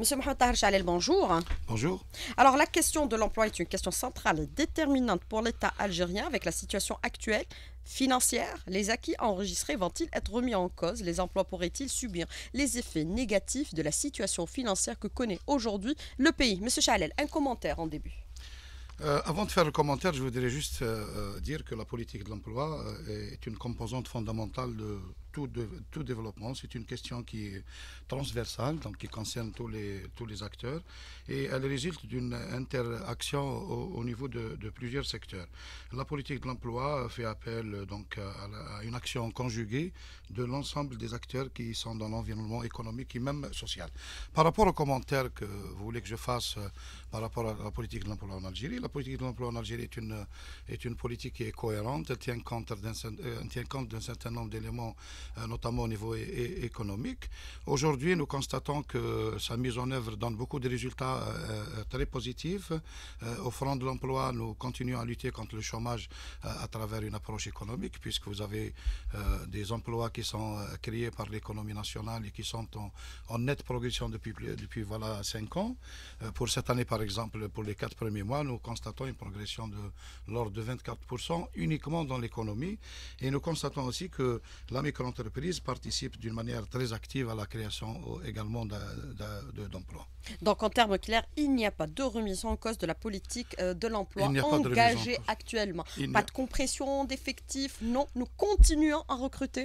Monsieur Mohamed Tahar Chalel, bonjour. Bonjour. Alors, la question de l'emploi est une question centrale et déterminante pour l'État algérien avec la situation actuelle financière. Les acquis enregistrés vont-ils être remis en cause? Les emplois pourraient-ils subir les effets négatifs de la situation financière que connaît aujourd'hui le pays? Monsieur Chalel, un commentaire en début. Euh, avant de faire le commentaire, je voudrais juste euh, euh, dire que la politique de l'emploi est une composante fondamentale de tout, développement. C'est une question qui est transversale, donc qui concerne tous les, tous les acteurs, et elle résulte d'une interaction au, niveau de, plusieurs secteurs. La politique de l'emploi fait appel donc à, une action conjuguée de l'ensemble des acteurs qui sont dans l'environnement économique et même social. Par rapport aux commentaires que vous voulez que je fasse par rapport à la politique de l'emploi en Algérie, la politique de l'emploi en Algérie est une, est une politique qui est cohérente, elle tient compte d'un certain nombre d'éléments euh, notamment au niveau économique. Aujourd'hui, nous constatons que sa mise en œuvre donne beaucoup de résultats euh, euh, très positifs. Au front de l'emploi, nous continuons à lutter contre le chômage à travers une approche économique, puisque vous avez des emplois qui sont créés par l'économie nationale et qui sont en, nette progression depuis, depuis voilà, 5 ans. Pour cette année, par exemple, pour les 4 premiers mois, nous constatons une progression de l'ordre de 24% uniquement dans l'économie. Et nous constatons aussi que la micro entreprises participent d'une manière très active à la création également d'emplois. Donc en termes clairs, il n'y a pas de remise en cause de la politique euh, de l'emploi engagée actuellement. Pas de compression d'effectifs, non, nous continuons à recruter.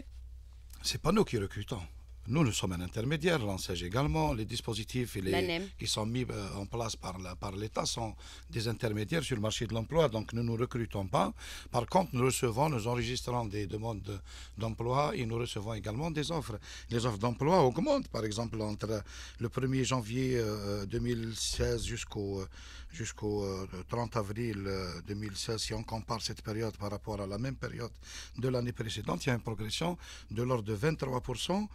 C'est pas nous qui recrutons. Nous, nous sommes un intermédiaire, l'enseigne également. Les dispositifs qui sont mis euh, en place par, l'État sont des intermédiaires sur le marché de l'emploi, donc nous ne nous recrutons pas. Par contre, nous recevons, nous enregistrons des demandes d'emploi et nous recevons également des offres. Les offres d'emploi augmentent, par exemple, entre le 1er janvier 2016 euh, jusqu'au jusqu'au 30 euh, avril 2016, si on compare cette période par rapport à la même période de l'année précédente, il y a une progression de l'ordre de 23%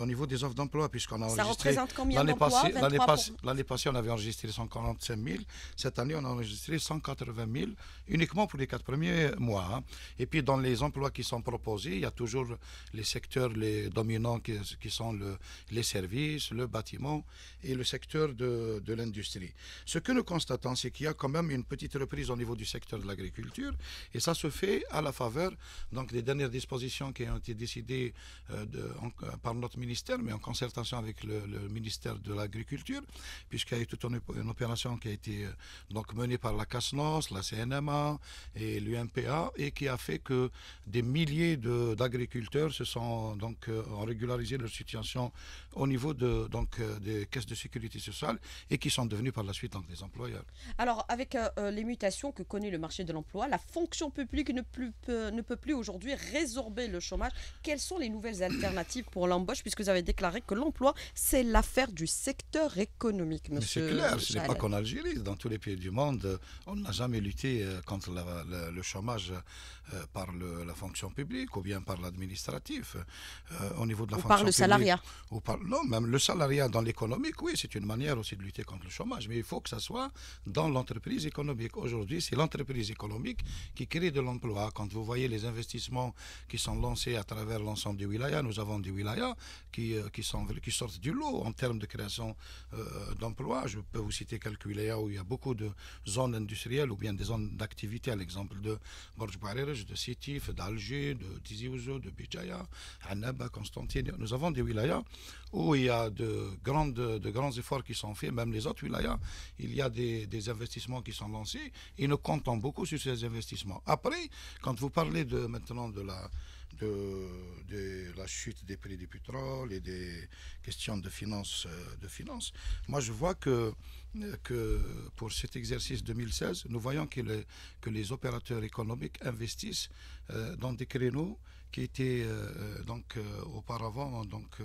au niveau des offres d'emploi, puisqu'on a Ça représente combien L'année passée, l'année passée, on avait enregistré 145 000. Cette année, on a enregistré 180 000, uniquement pour les quatre premiers mois. Hein. Et puis, dans les emplois qui sont proposés, il y a toujours les secteurs les dominants qui, qui sont le, les services, le bâtiment et le secteur de, de l'industrie. Ce que nous constatons, c'est qu'il y a quand même une petite reprise au niveau du secteur de l'agriculture. Et ça se fait à la faveur donc, des dernières dispositions qui ont été décidées euh, de, par notre ministère, mais en concertation avec le, ministère de l'Agriculture, puisqu'il y a eu toute une, opération qui a été euh, donc menée par la CASNOS, la CNMA et l'UMPA, et qui a fait que des milliers d'agriculteurs se sont donc euh, régularisé leur situation au niveau de, donc, euh, des caisses de sécurité sociale et qui sont devenus par la suite donc, des employeurs. Alors, avec les mutations que connaît le marché de l'emploi, la fonction publique ne, peut, ne peut plus aujourd'hui résorber le chômage. Quelles sont les nouvelles alternatives pour l'embauche puisque vous avez déclaré que l'emploi, c'est l'affaire du secteur économique, monsieur. C'est clair, ce n'est pas qu'en Algérie. Dans tous les pays du monde, on n'a jamais lutté euh, contre le chômage euh, par la fonction publique ou bien par l'administratif. Euh, au niveau de la ou par le salariat. Ou par, non, même le salariat dans l'économique, oui, c'est une manière aussi de lutter contre le chômage. Mais il faut que ça soit dans l'entreprise économique. Aujourd'hui, c'est l'entreprise économique qui crée de l'emploi. Quand vous voyez les investissements qui sont lancés à travers l'ensemble des wilayas, nous avons des wilayas qui, euh, qui, sortent du lot en termes de création d'emplois. Je peux vous citer quelques wilayas où il y a beaucoup de zones industrielles ou bien des zones d'activité, à l'exemple de Borj de Sétif, d'Alger, de Tizi Ouzou, de Bijaya, Annaba, Constantine. Nous avons des wilayas où il y a de, grandes, de grands efforts qui sont faits, même les autres wilayas, il y a des, des investissements qui sont lancés et nous comptons beaucoup sur ces investissements. Après, quand vous parlez de, maintenant de la de, la chute des prix du pétrole et des questions de finances, euh, de finances. Moi, je vois que, que pour cet exercice 2016, nous voyons que, que les opérateurs économiques investissent euh, dans des créneaux qui étaient euh, donc auparavant donc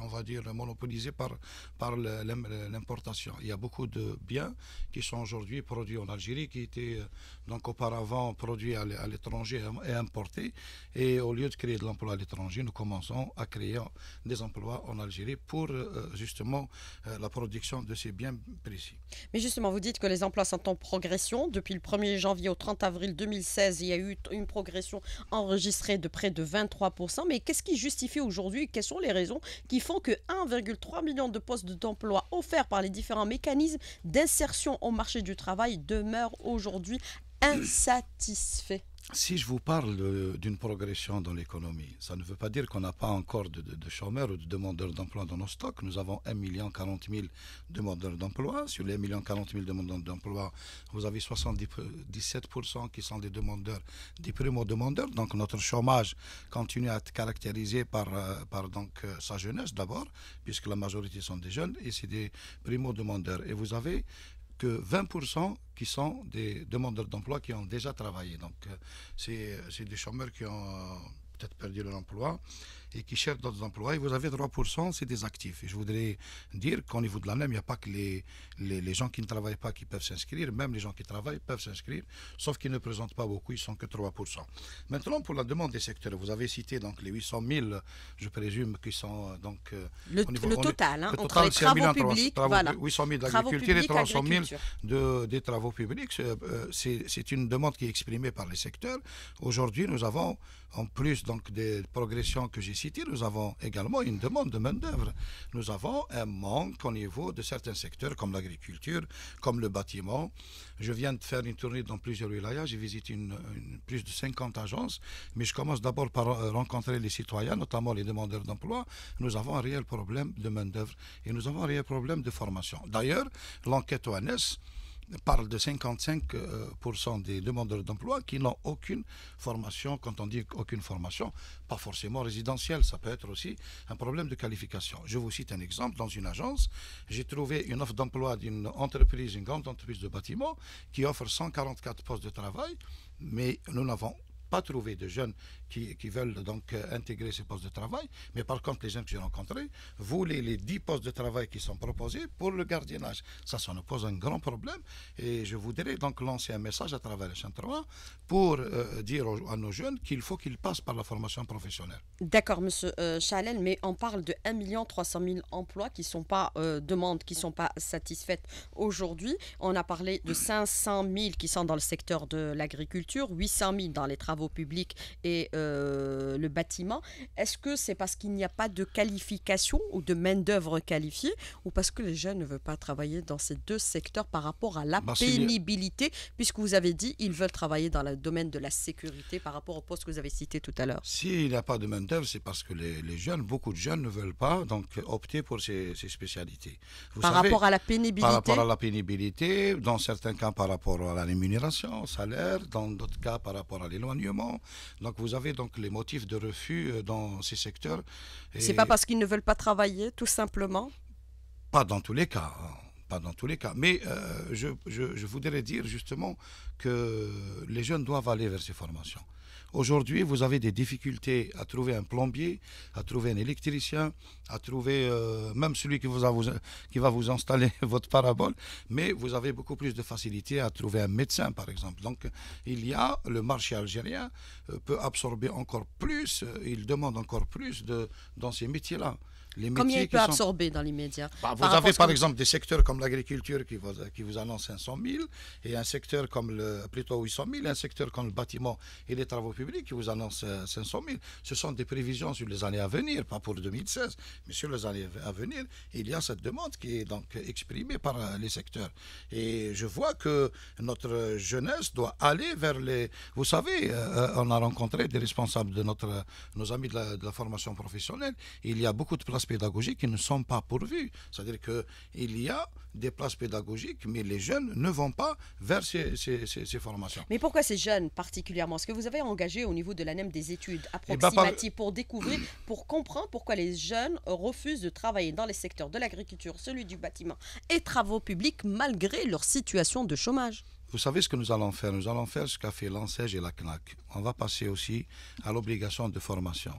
on va dire monopolisés par par l'importation. Il y a beaucoup de biens qui sont aujourd'hui produits en Algérie qui étaient donc auparavant produits à l'étranger et importés et au lieu de créer de l'emploi à l'étranger, nous commençons à créer des emplois en Algérie pour euh, justement euh, la production de ces biens précis. Mais justement, vous dites que les emplois sont en progression. Depuis le 1er janvier au 30 avril 2016, il y a eu une progression enregistrée de près de 23%. Mais qu'est-ce qui justifie aujourd'hui, quelles sont les raisons qui font que 1,3 million de postes d'emploi offerts par les différents mécanismes d'insertion au marché du travail demeurent aujourd'hui insatisfaits? Si je vous parle d'une progression dans l'économie, ça ne veut pas dire qu'on n'a pas encore de, chômeurs ou de demandeurs d'emploi dans nos stocks. Nous avons 1 million 40 000 demandeurs d'emploi. Sur les 1 million 40 000 demandeurs d'emploi, vous avez 77% qui sont des demandeurs, des primo-demandeurs. Donc notre chômage continue à être caractérisé par, euh, par donc, euh, sa jeunesse d'abord, puisque la majorité sont des jeunes, et c'est des primo-demandeurs. Et vous avez que 20% qui sont des demandeurs d'emploi qui ont déjà travaillé. Donc, euh, c'est des chômeurs qui ont euh, peut-être perdu leur emploi et qui cherchent d'autres emplois. Et vous avez 3%, c'est des actifs. Et je voudrais dire qu'au niveau de la NEM, il n'y a pas que les, les, gens qui ne travaillent pas qui peuvent s'inscrire, même les gens qui travaillent peuvent s'inscrire, sauf qu'ils ne présentent pas beaucoup, ils sont que 3%. Maintenant, pour la demande des secteurs, vous avez cité donc les 800 000, je présume, qui sont euh, donc... Euh, le, total, hein, entre les travaux publics, voilà. 800 000 d'agriculture et 300 000 de, des travaux publics. Euh, c'est une demande qui est exprimée par les secteurs. Aujourd'hui, nous avons, en plus donc des progressions que j'ai nous avons également une demande de main-d'œuvre. Nous avons un manque au niveau de certains secteurs comme l'agriculture, comme le bâtiment. Je viens de faire une tournée dans plusieurs wilayas, j'ai visité plus de 50 agences, mais je commence d'abord par euh, rencontrer les citoyens, notamment les demandeurs d'emploi. Nous avons un réel problème de main-d'œuvre et nous avons un réel problème de formation. D'ailleurs, l'enquête ONS parle de 55% euh, des demandeurs d'emploi qui n'ont aucune formation. Quand on dit aucune formation, pas forcément résidentielle, ça peut être aussi un problème de qualification. Je vous cite un exemple. Dans une agence, j'ai trouvé une offre d'emploi d'une entreprise, une grande entreprise de bâtiment, qui offre 144 postes de travail, mais nous n'avons pas trouvé de jeunes qui, veulent donc euh, intégrer ces postes de travail. Mais par contre, les jeunes que j'ai rencontrés voulaient les 10 postes de travail qui sont proposés pour le gardiennage. Ça, ça nous pose un grand problème. Et je voudrais donc lancer un message à travers le Centre 3 pour euh, dire à nos jeunes qu'il faut qu'ils passent par la formation professionnelle. D'accord, monsieur euh, mais on parle de 1 300 000 emplois qui ne sont pas euh, demandes, qui sont pas satisfaites aujourd'hui. On a parlé de 500 000 qui sont dans le secteur de l'agriculture, 800 000 dans les travaux publics et euh, le bâtiment. Est-ce que c'est parce qu'il n'y a pas de qualification ou de main-d'œuvre qualifiée ou parce que les jeunes ne veulent pas travailler dans ces deux secteurs par rapport à la bah, pénibilité, puisque vous avez dit ils veulent travailler dans le domaine de la sécurité par rapport au poste que vous avez cité tout à l'heure? S'il n'y a pas de main-d'œuvre, c'est parce que les, jeunes, beaucoup de jeunes ne veulent pas donc opter pour ces, spécialités. par rapport à la pénibilité? Par rapport à la pénibilité, dans certains cas par rapport à la rémunération, au salaire, dans d'autres cas par rapport à l'éloignement donc vous avez donc les motifs de refus euh, dans ces secteurs. C'est pas parce qu'ils ne veulent pas travailler, tout simplement? Pas dans tous les cas. Hein. Pas dans tous les cas. Mais euh, je, je voudrais dire justement que les jeunes doivent aller vers ces formations. Aujourd'hui, vous avez des difficultés à trouver un plombier, à trouver un électricien, à trouver euh, même celui qui, vous qui va vous installer votre parabole, mais vous avez beaucoup plus de facilité à trouver un médecin, par exemple. Donc, il y a, le marché algérien euh, peut absorber encore plus, euh, il demande encore plus de, dans ces métiers-là. Combien il peut absorber dans l'immédiat bah, Vous avez par exemple des secteurs comme l'agriculture qui vous, qui vous annonce 500 000, et un secteur comme le, plutôt 800 000, un secteur comme le bâtiment et les travaux publics qui vous annonce 500 euh, 000. Ce sont des prévisions sur les années à venir, pas pour 2016, mais sur les années à venir. Il y a cette demande qui est donc exprimée par euh, les secteurs. Et je vois que notre jeunesse doit aller vers les... Vous savez, euh, on a rencontré des responsables de notre, nos amis de la, de la formation professionnelle. Il y a beaucoup de places pédagogiques qui ne sont pas pourvues. C'est-à-dire qu'il y a des places pédagogiques, mais les jeunes ne vont pas vers ces, formations. Mais pourquoi ces jeunes particulièrement? Est-ce que vous avez engagé au niveau de l'ANEM des études eh ben, approximatives pour découvrir, pour comprendre pourquoi les jeunes refusent de travailler dans les secteurs de l'agriculture, celui du bâtiment et travaux publics malgré leur situation de chômage? Vous savez ce que nous allons faire? Nous allons faire ce qu'a fait l'ANSEJ et la CNAC. On va passer aussi à l'obligation de formation.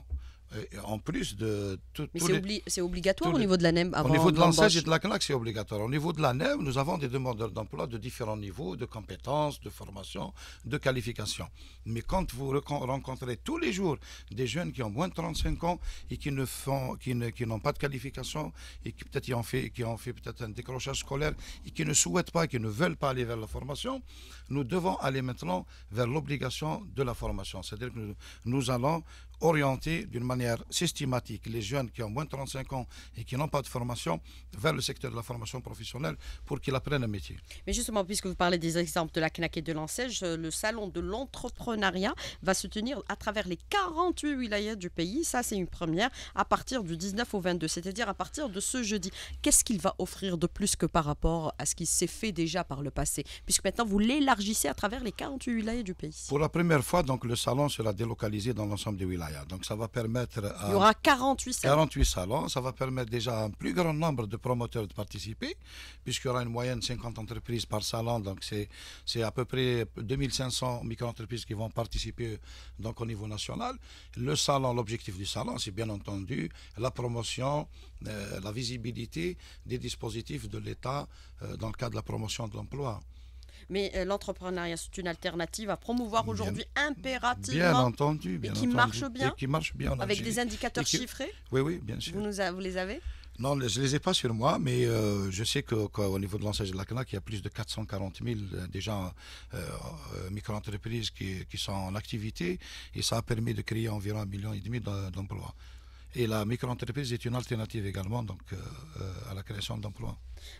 En plus de tout. Mais c'est obligatoire au niveau de la NEM Au niveau de l'ANSES et de la CNAC, c'est obligatoire. Au niveau de la NEM, nous avons des demandeurs d'emploi de différents niveaux, de compétences, de formation, de qualification. Mais quand vous rencontrez tous les jours des jeunes qui ont moins de 35 ans et qui ne font, qui qui n'ont pas de qualification et qui peut-être ont fait, qui ont fait peut-être un décrochage scolaire et qui ne souhaitent pas, qui ne veulent pas aller vers la formation, nous devons aller maintenant vers l'obligation de la formation. C'est-à-dire que nous allons orienter d'une manière systématique les jeunes qui ont moins de 35 ans et qui n'ont pas de formation vers le secteur de la formation professionnelle pour qu'ils apprennent un métier. Mais justement, puisque vous parlez des exemples de la CNAC et de l'ANSEJ, le salon de l'entrepreneuriat va se tenir à travers les 48 wilayas du pays. Ça, c'est une première à partir du 19 au 22, c'est-à-dire à partir de ce jeudi. Qu'est-ce qu'il va offrir de plus que par rapport à ce qui s'est fait déjà par le passé Puisque maintenant, vous l'élargissez à travers les 48 wilayas du pays? Pour la première fois, donc, le salon sera délocalisé dans l'ensemble des wilayas. Donc ça va permettre à... Il y aura 48 salons. 48 salons. Ça va permettre déjà à un plus grand nombre de promoteurs de participer, puisqu'il y aura une moyenne de 50 entreprises par salon. Donc c'est à peu près 2500 micro-entreprises qui vont participer donc, au niveau national. Le salon, l'objectif du salon, c'est bien entendu la promotion, euh, la visibilité des dispositifs de l'État euh, dans le cadre de la promotion de l'emploi. Mais euh, l'entrepreneuriat, c'est une alternative à promouvoir aujourd'hui impérativement. Bien entendu, bien et qui marche bien. Et qui marche bien. Avec des indicateurs chiffrés Oui, oui, bien sûr. Vous, nous vous les avez non, je ne les ai pas sur moi, mais euh, je sais qu'au niveau de l'enseigne de la CNAC, il y a plus de 440 000 euh, déjà micro-entreprises qui, qui, sont en activité et ça a permis de créer environ un million et demi d'emplois. Et la micro-entreprise est une alternative également donc, à la création d'emplois.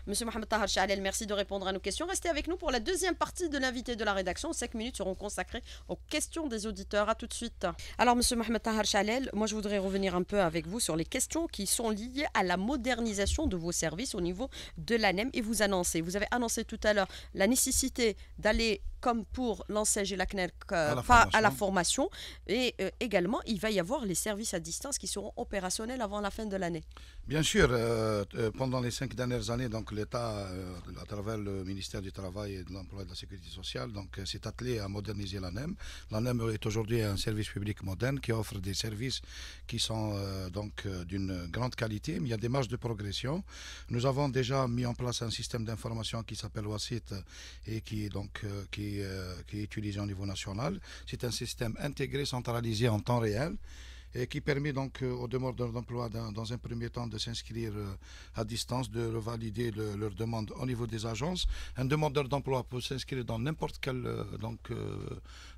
Monsieur Mohamed Tahar Chalel, merci de répondre à nos questions. Restez avec nous pour la deuxième partie de l'invité de la rédaction. Cinq minutes seront consacrées aux questions des auditeurs. À tout de suite. Alors, Monsieur Mohamed Tahar Chalel, moi je voudrais revenir un peu avec vous sur les questions qui sont liées à la modernisation de vos services au niveau de l'ANEM. Et vous annoncez, vous avez annoncé tout à l'heure la nécessité d'aller comme pour l'enseigne et la CNEC, euh, à, la formation. Et euh, également, il va y avoir les services à distance qui seront opérationnels avant la fin de l'année. Bien sûr, euh, pendant les cinq dernières années, donc l'État, euh, à travers le ministère du Travail et de l'Emploi et de la Sécurité sociale, donc euh, s'est attelé à moderniser l'ANEM. L'ANEM est aujourd'hui un service public moderne qui offre des services qui sont euh, donc d'une grande qualité, mais il y a des marges de progression. Nous avons déjà mis en place un système d'information qui s'appelle WASIT et qui donc qui est utilisé au niveau national. C'est un système intégré, centralisé en temps réel et qui permet donc euh, aux demandeurs d'emploi dans, un premier temps de s'inscrire euh, à distance, de valider leur demande au niveau des agences. Un demandeur d'emploi peut s'inscrire dans n'importe quelle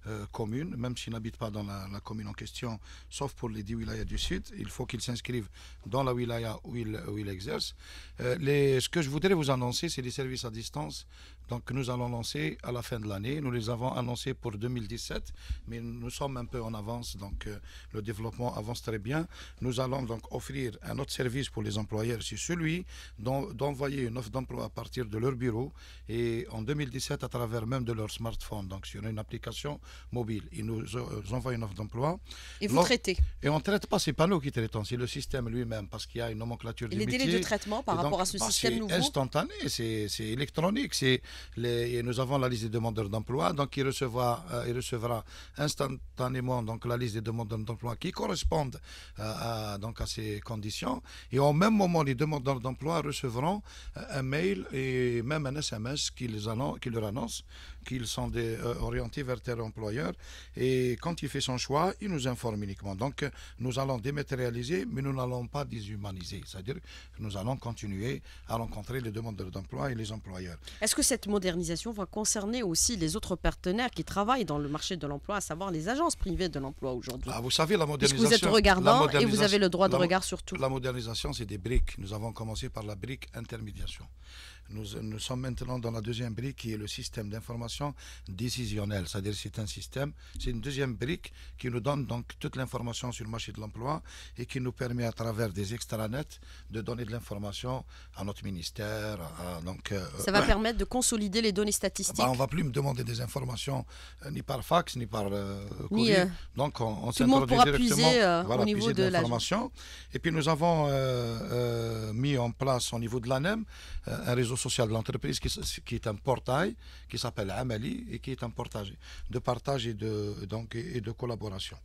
euh, donc, commune, même s'il n'habite pas dans la, commune en question, sauf pour les 10 wilayas du Sud. Il faut qu'il s'inscrive dans la wilaya où il, où il exerce. les, ce que je voudrais vous annoncer, c'est les services à distance donc nous allons lancer à la fin de l'année. Nous les avons annoncés pour 2017, mais nous sommes un peu en avance, donc euh, le développement avance très bien. Nous allons donc offrir un autre service pour les employeurs, c'est celui d'envoyer une offre d'emploi à partir de leur bureau et en 2017 à travers même de leur smartphone, donc sur une application mobile. Ils nous euh, envoient une offre d'emploi. Et vous traitez Et on ne traite pas, c'est pas nous qui traitons, c'est le système lui-même, parce qu'il y a une nomenclature et les délais de traitement par rapport à ce bah, système nouveau C'est instantané, c'est électronique, c'est et nous avons la liste des demandeurs d'emploi, donc il recevra, euh, il recevra instantanément donc, la liste des demandeurs d'emploi qui correspondent euh, à, donc, à ces conditions. Et au même moment, les demandeurs d'emploi recevront euh, un mail et même un SMS qui, les annonce, qui leur annonce qu'ils sont des, orientés vers tel employeur. Et quand il fait son choix, il nous informe uniquement. Donc nous allons dématérialiser, mais nous n'allons pas déshumaniser. C'est-à-dire que nous allons continuer à rencontrer les demandeurs d'emploi et les employeurs. Est-ce que cette modernisation va concerner aussi les autres partenaires qui travaillent dans le marché de l'emploi, à savoir les agences privées de l'emploi aujourd'hui? Ah, Vous savez, la modernisation. vous êtes regardant et vous avez le droit de regard sur tout. La modernisation, c'est des briques. Nous avons commencé par la brique intermédiation. Nous, nous, sommes maintenant dans la deuxième brique qui est le système d'information décisionnelle. C'est-à-dire c'est un système, c'est une deuxième brique qui nous donne donc toute l'information sur le marché de l'emploi et qui nous permet à travers des extranets de donner de l'information à notre ministère. donc, euh, Ça va permettre de consolider les données statistiques. Bah, on ne va plus me demander des informations euh, ni par fax ni par euh, courrier. donc on, on s'introduit directement voilà, au niveau de l'information. Et puis nous avons mis en place au niveau de l'ANEM un réseau social de l'entreprise qui, qui, est un portail qui s'appelle Amali et qui est un portage de partage et de, donc, et de collaboration.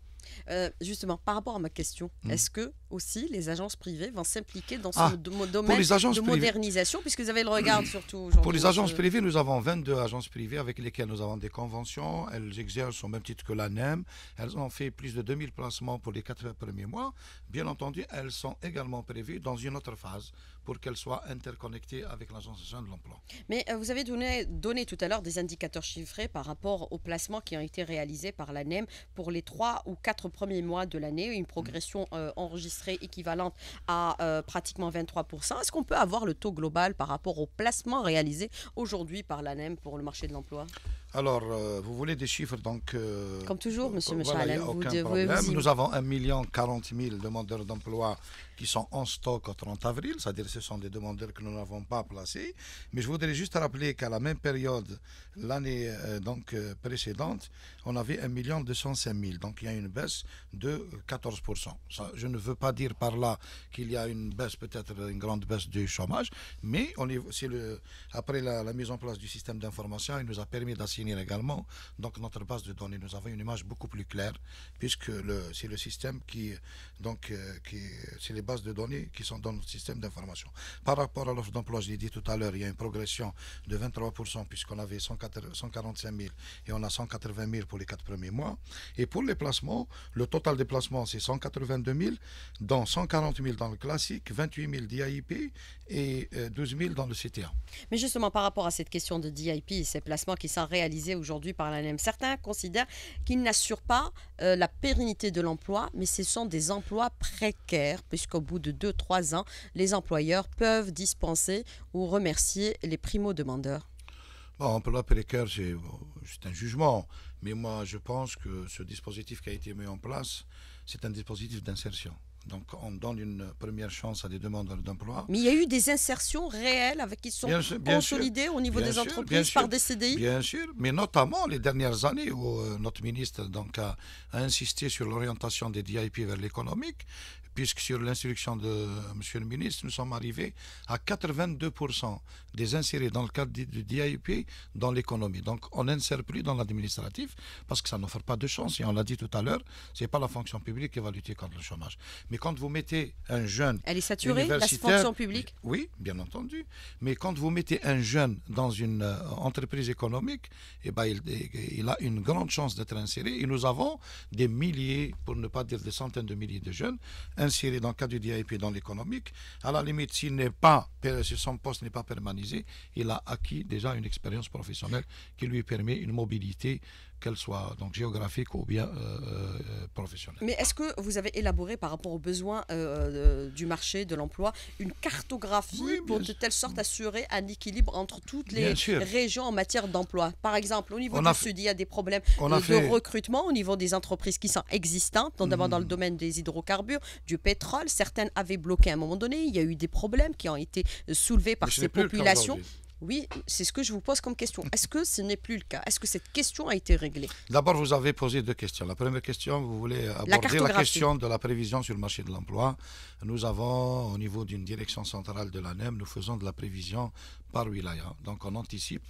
Euh, justement, par rapport à ma question, Hmm. est-ce que aussi les agences privées vont s'impliquer dans ce Ah, do- domaine les de privées- modernisation, puisque vous avez le regard surtout aujourd'hui Pour les agences euh, privées, nous avons 22 agences privées avec lesquelles nous avons des conventions. Elles exercent au même titre que l'ANEM. Elles ont fait plus de 2000 placements pour les quatre premiers mois. Bien entendu, elles sont également prévues dans une autre phase pour qu'elles soient interconnectées avec l'Agence nationale de l'emploi. Mais euh, vous avez donné, donné tout à l'heure des indicateurs chiffrés par rapport aux placements qui ont été réalisés par l'ANEM pour les trois ou quatre premiers mois de l'année, une progression euh, enregistrée équivalente à euh, pratiquement 23%. Est-ce qu'on peut avoir le taux global par rapport aux placements réalisés aujourd'hui par l'ANEM pour le marché de l'emploi? Alors, euh, vous voulez des chiffres donc euh, Comme toujours, voilà, y a Mechalem, vous problème. vous Nous avons 1 million 40 000 demandeurs d'emploi qui sont en stock au 30 avril, c'est-à-dire ce sont des demandeurs que nous n'avons pas placés. Mais je voudrais juste rappeler qu'à la même période, l'année euh, donc euh, précédente, on avait 1 million 205 000. Donc il y a une baisse de 14 Ça, Je ne veux pas dire par là qu'il y a une baisse, peut-être une grande baisse du chômage, mais on est, le, après la, mise en place du système d'information, il nous a permis d'assainir également donc notre base de données. Nous avons une image beaucoup plus claire puisque c'est le système qui donc euh, qui c'est les bases de données qui sont dans notre système d'information. Par rapport à l'offre d'emploi, je l'ai dit tout à l'heure, il y a une progression de 23% puisqu'on avait 104 145 000 et on a 180 000 pour les quatre premiers mois. Et pour les placements, le total des placements c'est 182 000, dont 140 000 dans le classique, 28 000 d'IAIP et euh, 12 000 dans le CTA. Mais justement, par rapport à cette question de DIP et ces placements qui sont réalisés aujourd'hui par l'ANEM, certains considèrent qu'ils n'assurent pas euh, la pérennité de l'emploi, mais ce sont des emplois précaires, puisqu'au bout de 2-3 ans, les employeurs peuvent dispenser ou remercier les primo-demandeurs. Bon, emploi précaire, c'est un jugement. Mais moi, je pense que ce dispositif qui a été mis en place, c'est un dispositif d'insertion. Donc, on donne une première chance à des demandeurs d'emploi. Mais il y a eu des insertions réelles avec qui sont Bien sûr, bien sûr. consolidées au niveau des sûr, entreprises par des CDI. Bien sûr, mais notamment les dernières années où euh, notre ministre donc, a, a insisté sur l'orientation des DIP vers l'économique, puisque sur l'instruction de Monsieur le ministre, nous sommes arrivés à 82% des insérés dans le cadre du DIP dans l'économie. Donc on n'insère plus dans l'administratif parce que ça n'offre pas de chance. Et on l'a dit tout à l'heure, c'est pas la fonction publique qui va lutter contre le chômage. Mais quand vous mettez un jeune Elle est saturée, la fonction publique? Oui, bien entendu. Mais quand vous mettez un jeune dans une euh, entreprise économique, eh ben, il, il a une grande chance d'être inséré. Et nous avons des milliers, pour ne pas dire des centaines de milliers de jeunes insérés dans le cadre du DIP dans l'économique. À la limite, s'il n'est pas, si son poste n'est pas permanisé, il a acquis déjà une expérience professionnelle qui lui permet une mobilité, qu'elle soit donc géographique ou bien euh, euh, professionnelle. Mais est-ce que vous avez élaboré par rapport aux besoins euh, du marché de l'emploi une cartographie Oui, pour de telle sorte assurer un équilibre entre toutes les régions en matière d'emploi? Par exemple, au niveau On du Sud, il y a des problèmes de, fait- recrutement au niveau des entreprises qui sont existantes, notamment dans le Mhm. domaine des hydrocarbures, du pétrole. Certaines avaient bloqué à un moment donné. Il y a eu des problèmes qui ont été soulevés par Mais ces populations. Oui, c'est ce que je vous pose comme question. Est-ce que ce n'est plus le cas? Est-ce que cette question a été réglée? D'abord, vous avez posé deux questions. La première question, vous voulez aborder la, question de la prévision sur le marché de l'emploi. Nous avons, au niveau d'une direction centrale de l'ANEM, nous faisons de la prévision par wilaya. Donc, on anticipe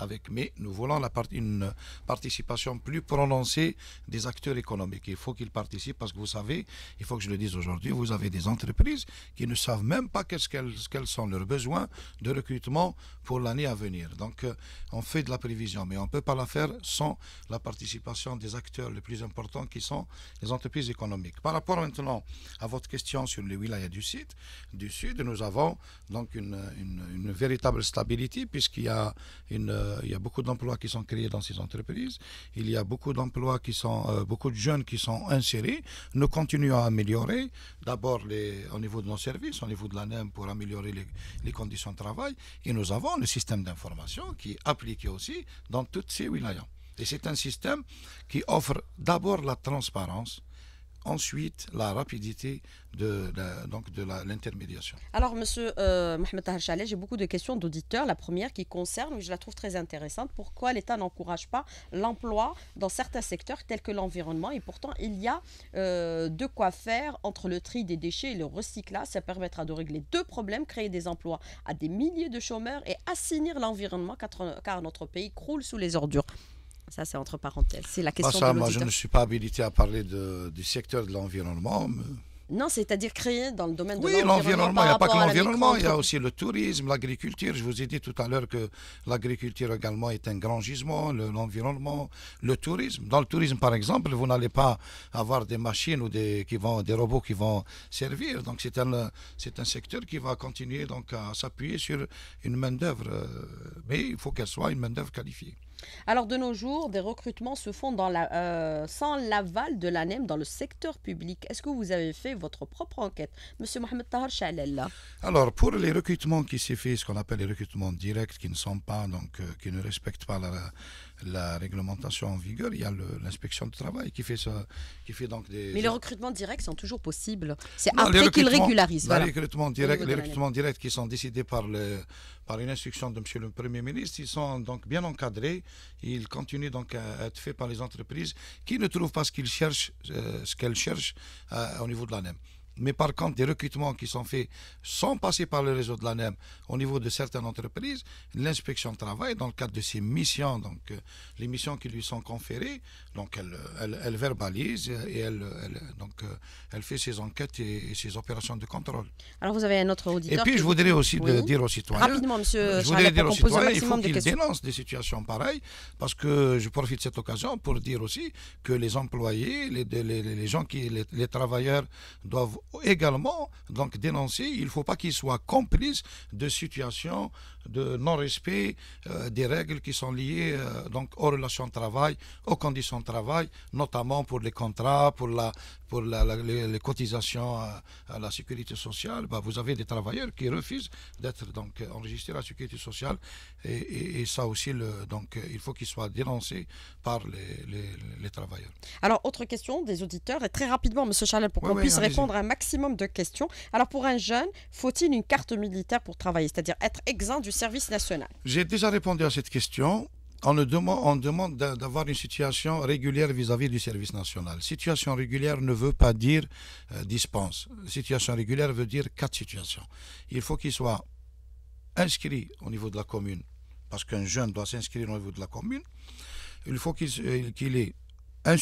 avec, mais nous voulons une participation plus prononcée des acteurs économiques. Il faut qu'ils participent parce que vous savez, il faut que je le dise aujourd'hui, vous avez des entreprises qui ne savent même pas qu'est-ce qu'elles, quels sont leurs besoins de recrutement pour l'année à venir. Donc, euh, on fait de la prévision, mais on ne peut pas la faire sans la participation des acteurs les plus importants qui sont les entreprises économiques. Par rapport maintenant à votre question sur les wilayas du Sud, du Sud nous avons donc une, une- une véritable stabilité puisqu'il y a, une, euh, il y a beaucoup d'emplois qui sont créés dans ces entreprises. Il y a beaucoup d'emplois qui sont, euh, beaucoup de jeunes qui sont insérés. Nous continuons à améliorer d'abord au niveau de nos services, au niveau de l'ANEM pour améliorer les, les conditions de travail. Et nous avons le système d'information qui est appliqué aussi dans toutes ces wilayas. Et c'est un système qui offre d'abord la transparence, ensuite la rapidité de, donc de l'intermédiation. Alors, monsieur euh, Mohamed j'ai beaucoup de questions d'auditeurs. La première qui concerne, je la trouve très intéressante, pourquoi l'État n'encourage pas l'emploi dans certains secteurs tels que l'environnement? Et pourtant, il y a euh, de quoi faire entre le tri des déchets et le recyclage. Ça permettra de régler deux problèmes, créer des emplois à des milliers de chômeurs et assainir l'environnement car notre pays croule sous les ordures. Ça, c'est entre parenthèses. C'est la Bah, question ça, de moi, je ne suis pas habilité à parler de- du secteur de l'environnement. mais- Non, c'est-à-dire créer dans le domaine de Oui, l'environnement, il n'y a pas que l'environnement, il y a aussi le tourisme, l'agriculture. Je vous ai dit tout à l'heure que l'agriculture également est un grand gisement, le- l'environnement, le tourisme. Dans le tourisme, par exemple, vous n'allez pas avoir des machines ou des, qui vont, des robots qui vont servir. Donc c'est un, un secteur qui va continuer donc, à s'appuyer sur une main-d'œuvre. euh, Mais il faut qu'elle soit une main-d'œuvre qualifiée. Alors, de nos jours, des recrutements se font dans la, euh, sans l'aval de l'ANEM dans le secteur public. Est-ce que vous avez fait votre propre enquête Monsieur Mohamed Tahar Chalella. Alors, pour les recrutements qui s'est fait, ce qu'on appelle les recrutements directs, qui ne sont pas, donc, euh, qui ne respectent pas la, la réglementation en vigueur, il y a l'inspection du travail qui fait ça, qui fait donc des. Mais les recrutements directs sont toujours possibles. C'est après qu'ils régularisent. bah, Voilà. Les recrutements directs, les recrutements directs qui sont décidés par, le, par une instruction de M. le Premier ministre, ils sont donc bien encadrés. Ils continuent donc à être faits par les entreprises qui ne trouvent pas ce qu'ils cherchent, euh, ce qu'elles cherchent euh, au niveau de l'ANEM. Mais par contre, des recrutements qui sont faits sans passer par le réseau de l'ANEM au niveau de certaines entreprises, l'inspection travail, dans le cadre de ses missions, donc euh, les missions qui lui sont conférées, donc elle, elle, elle verbalise et elle, elle- donc, euh, elle fait ses enquêtes et, et ses opérations de contrôle. Alors, vous avez un autre Et auditeur. puis, qui je vous- voudrais aussi de dire aux citoyens, Rapidement, monsieur je voudrais dire aux citoyens, il faut qu'ils dénoncent des situations pareilles, parce que je profite de cette occasion pour dire aussi que les employés, les, les, les- les gens qui, les, les travailleurs doivent également donc dénoncer. Il ne faut pas qu'ils soient complices de situations de non-respect euh, des règles qui sont liées euh, donc aux relations de travail, aux conditions de travail, notamment pour les contrats, pour la pour la- la- les, les cotisations à, à la sécurité sociale. Bah, vous avez des travailleurs qui refusent d'être donc enregistrés à la sécurité sociale et, et- et ça aussi le, donc il faut qu'ils soient dénoncés par les, les- les travailleurs. Alors, autre question des auditeurs, et très rapidement, Monsieur Chalel, pour Oui, qu'on oui, puisse répondre à un maximum de questions. Alors, pour un jeune, faut-il une carte militaire pour travailler, c'est-à-dire être exempt du service national J'ai déjà répondu à cette question. On, demande, d'avoir une situation régulière vis-à-vis du service national. Situation régulière ne veut pas dire euh, dispense. Situation régulière veut dire quatre situations. Il faut qu'il soit inscrit au niveau de la commune, parce qu'un jeune doit s'inscrire au niveau de la commune. Il faut qu'il euh, ait un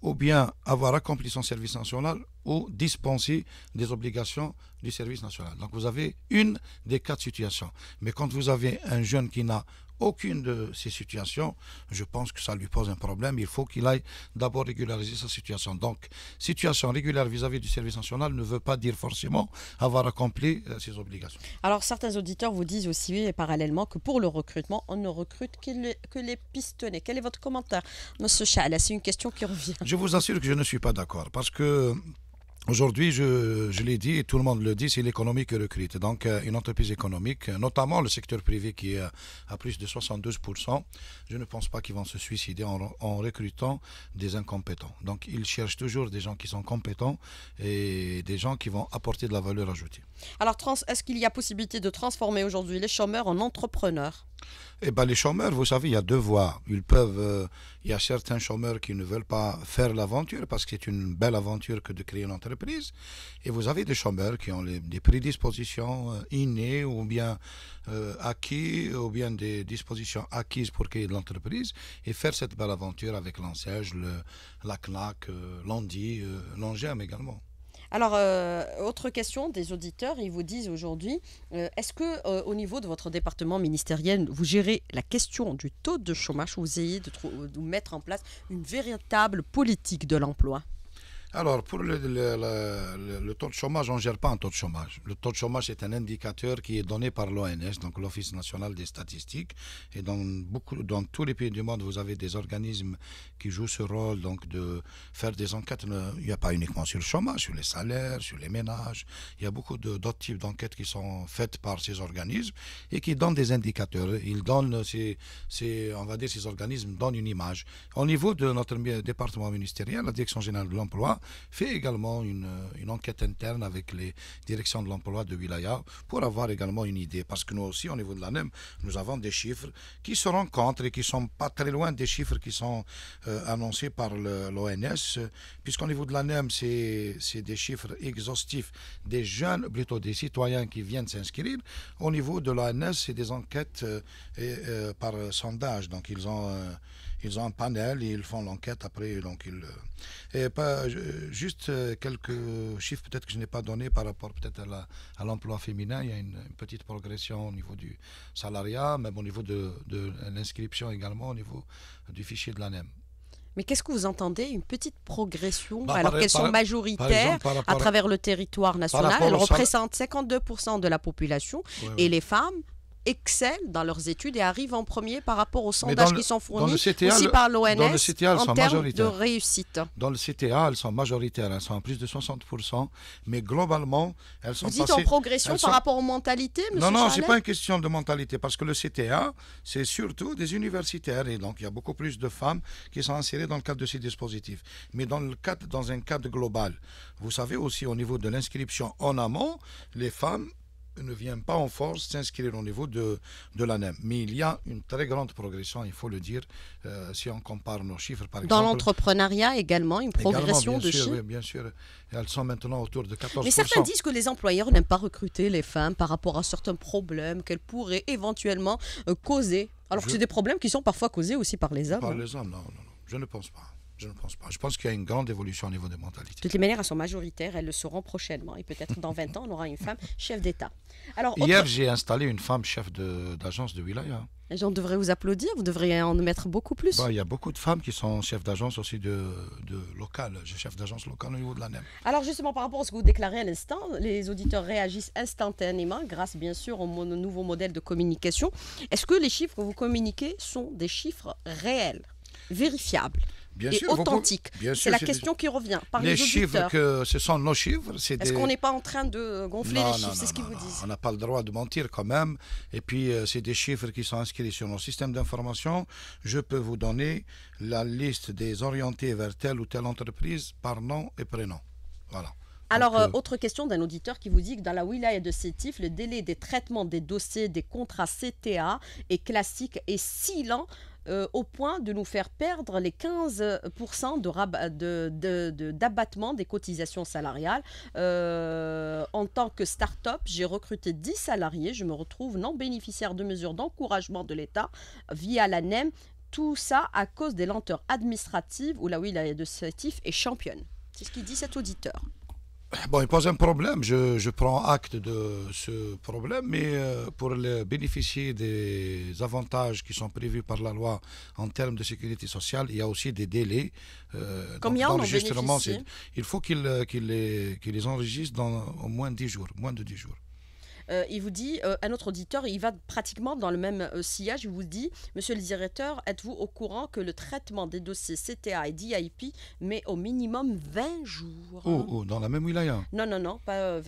ou bien avoir accompli son service national ou dispenser des obligations du service national. Donc vous avez une des quatre situations. Mais quand vous avez un jeune qui n'a aucune de ces situations, je pense que ça lui pose un problème. Il faut qu'il aille d'abord régulariser sa situation. Donc, situation régulière vis-à-vis du service national ne veut pas dire forcément avoir accompli euh, ses obligations. Alors, certains auditeurs vous disent aussi, et parallèlement, que pour le recrutement, on ne recrute que les, que les pistonnés. Quel est votre commentaire, Monsieur Chalel C'est une question qui revient. Je vous assure que je ne suis pas d'accord parce que aujourd'hui, je, l'ai dit et tout le monde le dit, c'est l'économie qui recrute. Donc, euh, une entreprise économique, notamment le secteur privé qui est à plus de 72%, je ne pense pas qu'ils vont se suicider en, en recrutant des incompétents. Donc, ils cherchent toujours des gens qui sont compétents et des gens qui vont apporter de la valeur ajoutée. Alors, est-ce qu'il y a possibilité de transformer aujourd'hui les chômeurs en entrepreneurs? Eh ben, les chômeurs, vous savez, il y a deux voies. Ils peuvent, euh, il y a certains chômeurs qui ne veulent pas faire l'aventure parce que c'est une belle aventure que de créer une entreprise. Et vous avez des chômeurs qui ont des prédispositions euh, innées ou bien euh, acquis ou bien des dispositions acquises pour créer de l'entreprise et faire cette belle aventure avec l'Ansège, le, la CNAC, l'Andy, l'Angem également. Alors, euh, autre question des auditeurs, ils vous disent aujourd'hui, euh, est-ce que euh, au niveau de votre département ministériel, vous gérez la question du taux de chômage, vous essayez de, de mettre en place une véritable politique de l'emploi? Alors, pour le, taux de chômage, on ne gère pas un taux de chômage. Le taux de chômage est un indicateur qui est donné par l'ONS, donc l'Office national des statistiques. Et dans, beaucoup, dans tous les pays du monde, vous avez des organismes qui jouent ce rôle donc de faire des enquêtes. Il n'y a pas uniquement sur le chômage, sur les salaires, sur les ménages. Il y a beaucoup d'autres types d'enquêtes qui sont faites par ces organismes et qui donnent des indicateurs. Ils donnent, ces, ces- on va dire, ces organismes donnent une image. Au niveau de notre département ministériel, la Direction générale de l'emploi, fait également une, une enquête interne avec les directions de l'emploi de Wilaya pour avoir également une idée. Parce que nous aussi, au niveau de l'ANEM, nous avons des chiffres qui se rencontrent et qui sont pas très loin des chiffres qui sont euh, annoncés par l'ONS, puisqu'au niveau de l'ANEM, c'est des chiffres exhaustifs des jeunes, plutôt des citoyens qui viennent s'inscrire. Au niveau de l'ONS, c'est des enquêtes euh, euh, par sondage. Donc, ils ont ils ont un panel et ils font l'enquête après. Donc ils, et pas, juste quelques chiffres peut-être que je n'ai pas donné par rapport peut-être à l'emploi féminin. Il y a une, petite progression au niveau du salariat, même au niveau de, de l'inscription également, au niveau du fichier de l'ANEM. Mais qu'est-ce que vous entendez? Une petite progression, bah, alors qu'elles sont majoritaires à travers le territoire national. Elles représentent 52% de la population et les femmes excellent dans leurs études et arrivent en premier par rapport aux sondages qui sont fournis aussi par l'ONS en termes de réussite. Dans le CTA, elles sont majoritaires, elles sont à plus de 60%, mais globalement, elles sont Vous dites en progression par rapport aux mentalités, monsieur Non, non, ce n'est pas une question de mentalité, parce que le CTA, c'est surtout des universitaires, et donc il y a beaucoup plus de femmes qui sont insérées dans le cadre de ces dispositifs. Mais dans, le cadre, dans un cadre global, vous savez aussi au niveau de l'inscription en amont, les femmes ne vient pas en force s'inscrire au niveau de, de l'ANEM. Mais il y a une très grande progression, il faut le dire, euh, si on compare nos chiffres, par exemple. Dans l'entrepreneuriat également, une progression de chiffres Bien sûr, elles sont maintenant autour de 14%. Mais certains disent que les employeurs n'aiment pas recruter les femmes par rapport à certains problèmes qu'elles pourraient éventuellement euh, causer. Alors que c'est des problèmes qui sont parfois causés aussi par les hommes. Par hein. les hommes, non, non, non, je ne pense pas. Je ne pense pas. Je pense qu'il y a une grande évolution au niveau des mentalités. De toutes les manières, elles sont majoritaires, elles le seront prochainement. Et peut-être dans 20 ans, on aura une femme chef d'État. Alors, Hier, j'ai installé une femme chef d'agence de, wilaya. Les gens devraient vous applaudir, vous devriez en mettre beaucoup plus. Bah, il y a beaucoup de femmes qui sont chefs d'agence aussi de, de local, chef d'agence local au niveau de la NEM. Alors justement, par rapport à ce que vous déclarez à l'instant, les auditeurs réagissent instantanément grâce bien sûr au nouveau modèle de communication. Est-ce que les chiffres que vous communiquez sont des chiffres réels, vérifiables? Bien et sûr, authentique. C'est la question qui revient par les, les chiffres que ce sont nos chiffres. Est-ce qu'on n'est pas en train de gonfler les chiffres C'est ce qu'ils vous disent. On n'a pas le droit de mentir quand même. Et puis euh, c'est des chiffres qui sont inscrits sur nos systèmes d'information. Je peux vous donner la liste des orientés vers telle ou telle entreprise par nom et prénom. Voilà. Alors, euh, euh, autre question d'un auditeur qui vous dit que dans la wilaya de Sétif, le délai des traitements des dossiers des contrats CTA est classique et si lent euh, au point de nous faire perdre les 15% d'abattement de, des cotisations salariales. Euh, en tant que start-up, j'ai recruté 10 salariés. Je me retrouve non bénéficiaire de mesures d'encouragement de l'État via la NEM. Tout ça à cause des lenteurs administratives où la wilaya de est championne. C'est ce qu'il dit cet auditeur. Bon, il pose un problème. Je, je, prends acte de ce problème, mais euh, pour bénéficier des avantages qui sont prévus par la loi en termes de sécurité sociale, il y a aussi des délais euh, Combien d'enregistrement. Il faut qu'ils euh, les, les enregistrent dans au moins 10 jours, moins de 10 jours. Euh, il vous dit, euh, un autre auditeur, il va pratiquement dans le même euh, sillage, il vous dit, monsieur le directeur, êtes-vous au courant que le traitement des dossiers CTA et DIP met au minimum 20 jours oh, oh, dans la même wilaya Non, non, non, pas,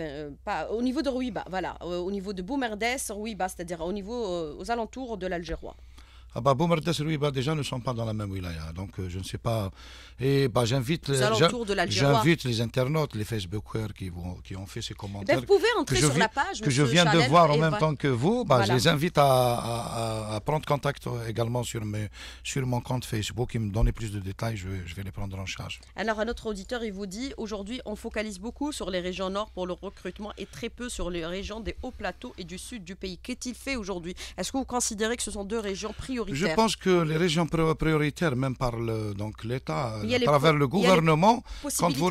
pas au niveau de Rouiba, voilà, au niveau de Boumerdes, Rouiba, c'est-à-dire au niveau, aux alentours de l'Algérois. Ah bah, Boumerdes et bah, déjà ne sont pas dans la même wilaya. Donc, euh, je ne sais pas. Et bah, j'invite j'invite les internautes, les Facebookers qui, vont, qui ont fait ces commentaires. vous pouvez entrer sur la page. Que je viens de voir en même temps que vous. Bah, Je les invite à, à, prendre contact également sur, mes, sur mon compte Facebook. Ils me donnent plus de détails. Je, je vais les prendre en charge. Alors, un autre auditeur, il vous dit aujourd'hui, on focalise beaucoup sur les régions nord pour le recrutement et très peu sur les régions des hauts plateaux et du sud du pays. Qu'est-il fait aujourd'hui? Est-ce que vous considérez que ce sont deux régions prioritaires je pense que les régions prioritaires, même par l'État, à travers le gouvernement, quand vous,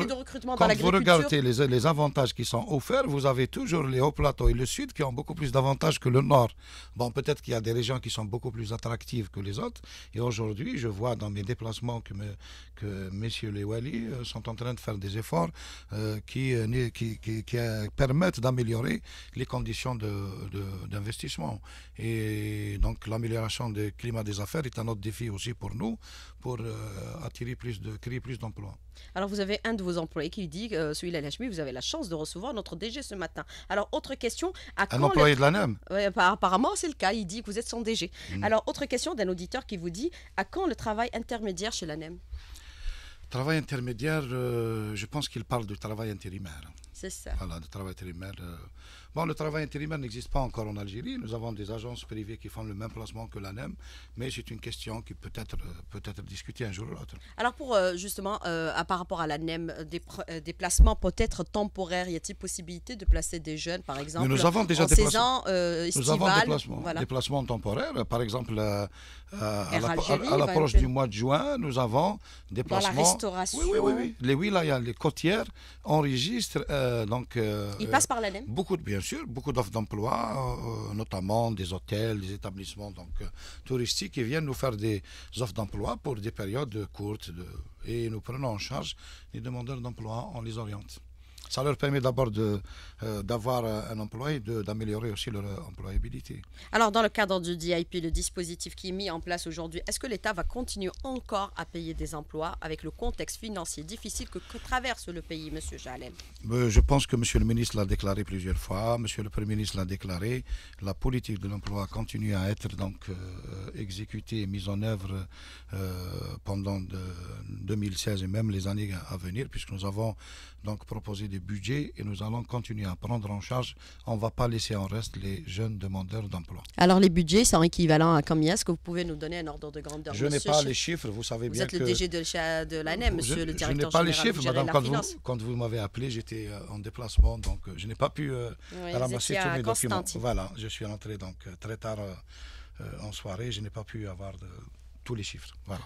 quand vous regardez les, les, avantages qui sont offerts, vous avez toujours les hauts plateaux et le sud qui ont beaucoup plus d'avantages que le nord. Bon, peut-être qu'il y a des régions qui sont beaucoup plus attractives que les autres. Et aujourd'hui, je vois dans mes déplacements que, me, que messieurs les Wali euh, sont en train de faire des efforts euh, qui, euh, qui, qui, permettent d'améliorer les conditions d'investissement. De, et donc l'amélioration des climat des affaires est un autre défi aussi pour nous, pour euh, attirer plus de, créer plus d'emplois. Alors vous avez un de vos employés qui dit, euh, celui-là, vous avez la chance de recevoir notre DG ce matin. Alors autre question. À un employé de la NEM Apparemment c'est le cas, il dit que vous êtes son DG. Mm. Alors autre question d'un auditeur qui vous dit, à quand le travail intermédiaire chez la NEM Travail intermédiaire, euh, je pense qu'il parle du travail intérimaire. C'est ça. Voilà, le travail intérimaire. euh. Bon, le travail intérimaire n'existe pas encore en Algérie. Nous avons des agences privées qui font le même placement que l'ANEM, mais c'est une question qui peut être, euh, peut être discutée un jour ou l'autre. Alors pour euh, justement, euh, à- par rapport à la NEM, euh, des, des placements peut-être temporaires, y a-t-il possibilité de placer des jeunes, par exemple, nous avons déjà en des saison euh, Nous avons des placements, voilà. des placements temporaires. Par exemple, euh, à la- l'approche du mois de juin, nous avons des Dans la placements. restauration. Oui, oui, oui, oui. Les wilayas, les côtières enregistrent donc. Ils passent par la NEM Beaucoup, de- bien sûr, beaucoup d'offres d'emploi, euh, notamment des hôtels, des établissements donc, euh, touristiques qui viennent nous faire des offres d'emploi pour des périodes courtes. et nous prenons en charge les demandeurs d'emploi, on les oriente. Ça leur permet d'abord euh, d'avoir euh, un emploi et d'améliorer aussi leur euh, employabilité. Alors, dans le cadre du DIP, le dispositif qui est mis en place aujourd'hui, est-ce que l'État va continuer encore à payer des emplois avec le contexte financier difficile que, que traverse le pays, Monsieur Jalem? Je pense que M. le ministre l'a déclaré plusieurs fois, M. le Premier ministre l'a déclaré, la politique de l'emploi continue à être donc euh, exécutée et mise en œuvre euh, pendant de 2016 et même les années à venir, puisque nous avons donc proposé des budgets et nous allons continuer à prendre en charge. On ne va pas laisser en reste les jeunes demandeurs d'emploi. Alors, les budgets sont équivalents à combien? Est-ce que vous pouvez nous donner un ordre de grandeur Je n'ai pas les chiffres, vous savez Vous bien êtes que... le DG de, de l'ANEM, monsieur je, le je directeur n'ai pas les chiffres, vous madame. Quand vous, quand vous m'avez appelé, j'étais euh, en déplacement, donc euh, je n'ai pas pu euh, Oui, vous ramasser tous mes documents. Voilà, je suis rentré donc très tard euh, en soirée, je n'ai pas pu avoir de- tous les chiffres. Voilà.